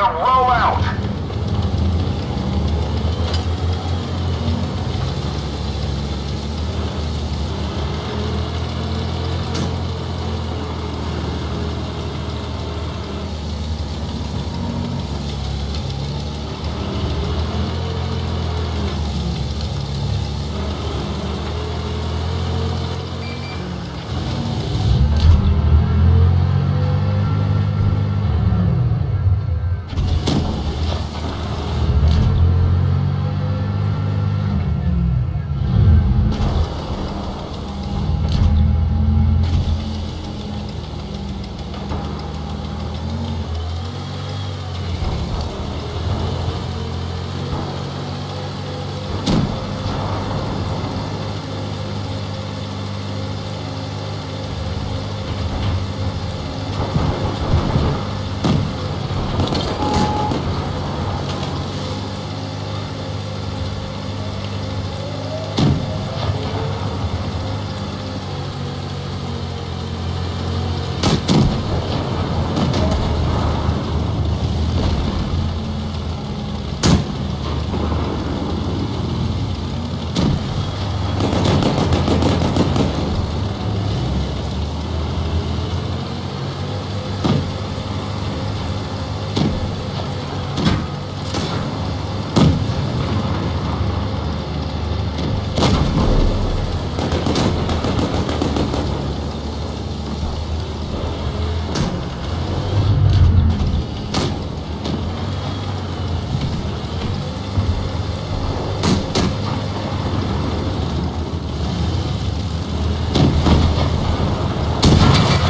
roll out.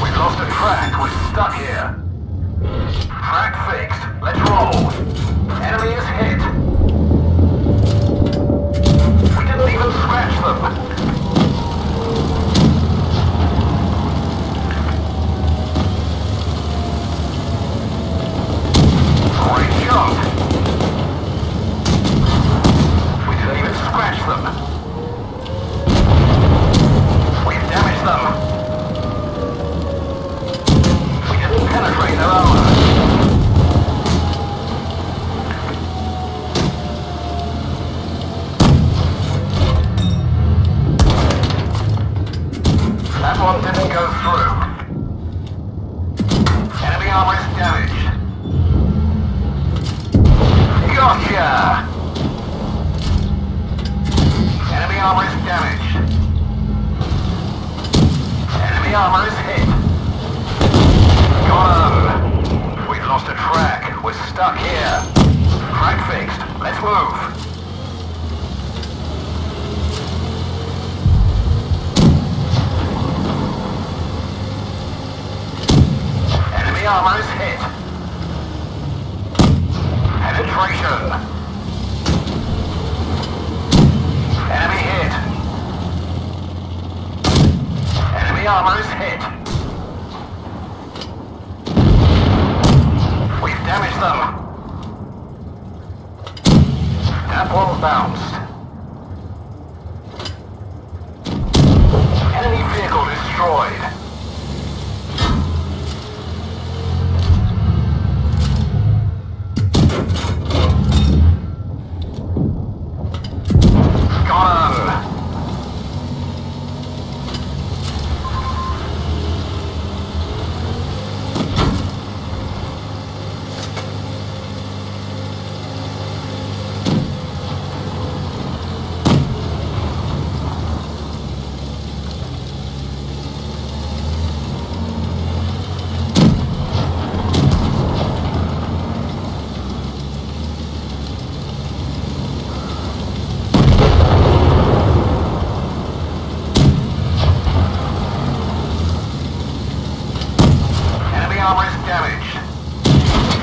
We've lost a track. We're stuck here. Track fixed. Let's roll. Enemy is hit. Enemy armor is hit. Got him! We've lost a track. We're stuck here. Track fixed. Let's move. Enemy armor is hit. Penetration. Enemy hit. Enemy armor is hit. We've damaged them. That one bounced. Enemy vehicle destroyed. Got him. Enemy armor is damaged.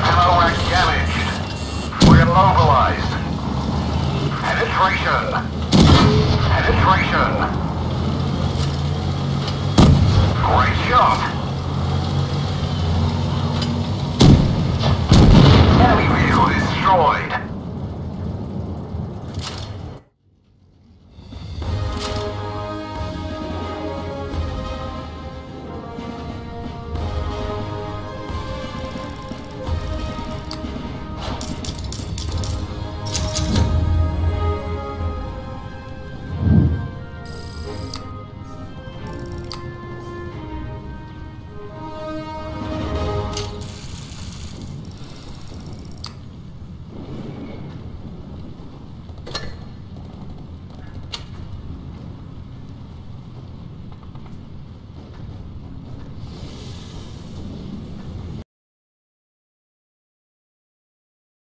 Ammo rack damaged. We're immobilized. Penetration. Penetration. Great shot.